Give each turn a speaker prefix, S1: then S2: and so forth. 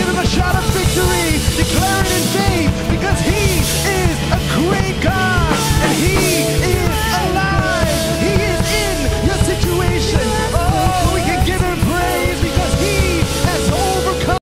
S1: Give him a